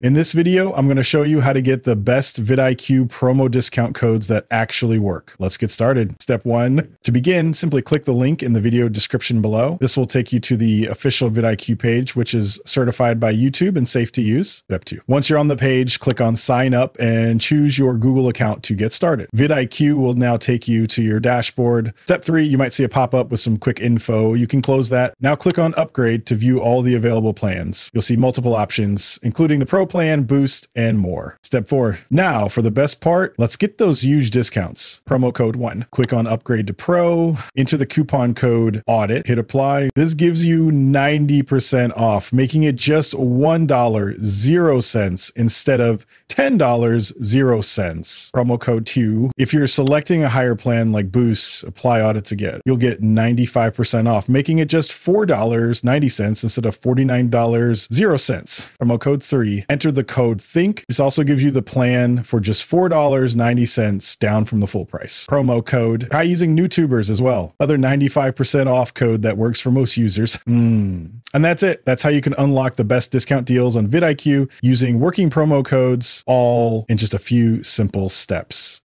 In this video, I'm going to show you how to get the best vidIQ promo discount codes that actually work. Let's get started. Step one, to begin, simply click the link in the video description below. This will take you to the official vidIQ page, which is certified by YouTube and safe to use. Step two, once you're on the page, click on sign up and choose your Google account to get started. vidIQ will now take you to your dashboard. Step three, you might see a pop-up with some quick info. You can close that. Now click on upgrade to view all the available plans. You'll see multiple options, including the Pro plan, boost, and more. Step four. Now for the best part, let's get those huge discounts. Promo code one. Click on upgrade to pro, enter the coupon code audit, hit apply. This gives you 90% off, making it just $1, instead of $10, zero. Promo code two. If you're selecting a higher plan like boost, apply audits again. You'll get 95% off, making it just $4.90 instead of $49, zero. Promo code three. Enter the code THINK. This also gives you the plan for just $4.90 down from the full price. Promo code. Try using NewTubers as well. Other 95% off code that works for most users. Mm. And that's it. That's how you can unlock the best discount deals on vidIQ using working promo codes all in just a few simple steps.